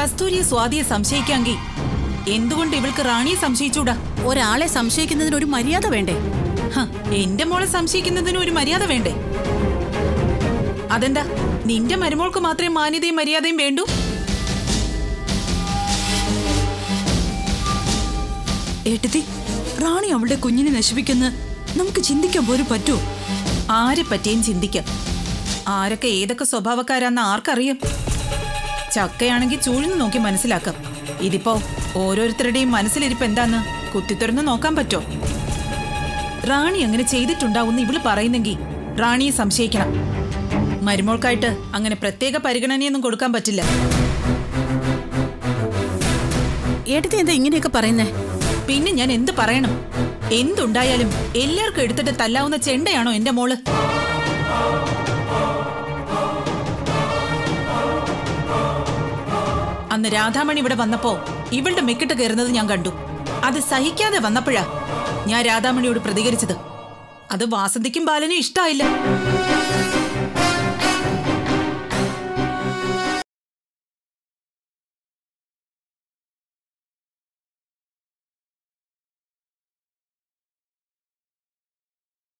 മാധുര്യ സ്വാതിയെ സംശയിക്കാങ്കി. എന്തുകൊണ്ട് ഇവൾക്ക് റാണിയെ സംശയിച്ചൂടാ? ഒരാളെ സംശയിക്കുന്നതിന് ഒരു മര്യാദ വേണ്ടേ? എന്റെ മോളെ സംശയിക്കുന്നതിന് ഒരു മര്യാദ വേണ്ടേ? അതെന്താ? നിന്റെ മരുമോൾക്ക് മാത്രമേ മാന്യതയും മര്യാദയും വേണ്ടു? ഏട്ടത്തി റാണി അവളുടെ കുഞ്ഞിനെ നശിപ്പിക്കുന്ന നമുക്ക് ചിന്തിക്കാൻ പോലും പറ്റുമോ ആരെ പറ്റിയും ചിന്തിക്കാം. ആരൊക്കെ ഏതൊക്കെ സ്വഭാവക്കാരാന്ന് ആർക്കറിയാം? ചക്കയാണെങ്കിൽ ചൂഴ്ന്നു നോക്കി മനസ്സിലാക്കാം. ഇതിപ്പോ ഓരോരുത്തരുടെയും മനസ്സിലിരിപ്പ് എന്താന്ന് കുത്തിത്തുറന്ന് നോക്കാൻ പറ്റോ? റാണി അങ്ങനെ ചെയ്തിട്ടുണ്ടാവും ഇവൾ പറയുന്നെങ്കിൽ റാണിയെ സംശയിക്കണം. മരുമോൾക്കായിട്ട് അങ്ങനെ പ്രത്യേക പരിഗണനയൊന്നും കൊടുക്കാൻ പറ്റില്ല. ഏട്ടത്തി എന്താ ഇങ്ങനെയൊക്കെ പറയുന്നേ? പിന്നെ ഞാൻ എന്ത് പറയണം? എന്തുണ്ടായാലും എല്ലാവർക്കും എടുത്തിട്ട് തല്ലാവുന്ന ചെണ്ടയാണോ എന്റെ മോൾ? അന്ന് രാധാമണി ഇവിടെ വന്നപ്പോ ഇവളുടെ മെക്കിട്ട് കയറുന്നത് ഞാൻ കണ്ടു. അത് സഹിക്കാതെ വന്നപ്പോഴാ ഞാൻ രാധാമണിയോട് പ്രതികരിച്ചത്. അത് വാസന്തിക്കും ബാലനും ഇഷ്ടായില്ല.